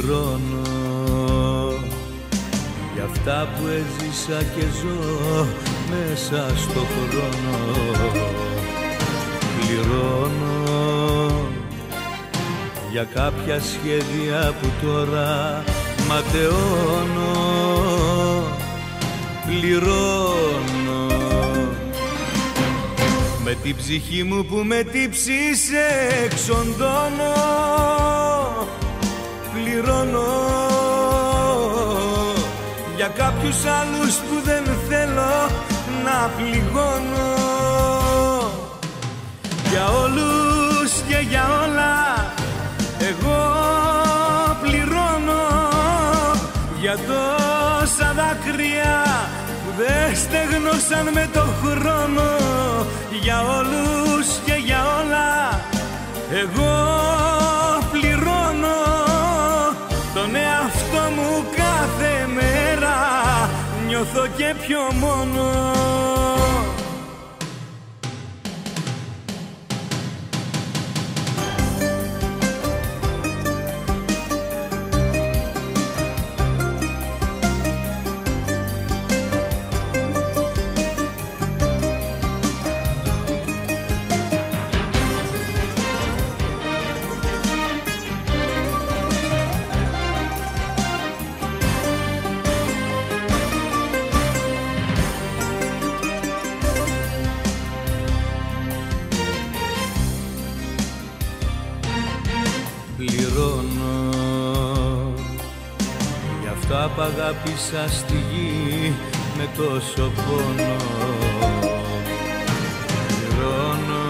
πληρώνω. Για αυτά που έζησα και ζω μέσα στο χρόνο πληρώνω. Για κάποια σχέδια που τώρα ματαιώνω πληρώνω. Με την ψυχή μου που με τύψεις εξοντώνω πληρώνω. Για κάποιους άλλους που δεν θέλω να πληγώνω. Για όλους και για όλα εγώ πληρώνω. Για τόσα δάκρυα που δεν στεγνώσαν με το χρόνο. Για όλους και για όλα εγώ νιώθω και πιο μόνος για αυτά που αγάπησα στη γη με τόσο πόνο. Πληρώνω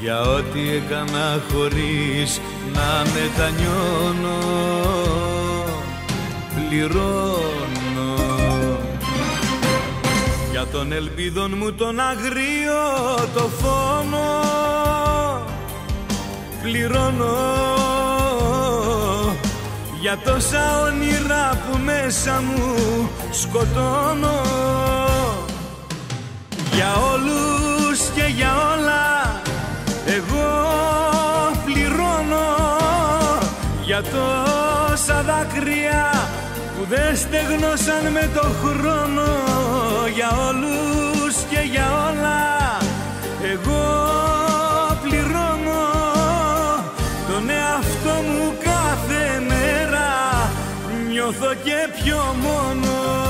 για ό,τι έκανα χωρίς να μετανιώνω. Πληρώνω για τον ελπίδων μου τον αγρίο το φόνο. Πληρώνω για τόσα όνειρα που μέσα μου σκοτώνω. Για όλους και για όλα εγώ πληρώνω. Για τόσα δάκρυα που δεν στεγνώσαν με το χρόνο. Για όλους και για όλα νιώθω και πιο μόνος.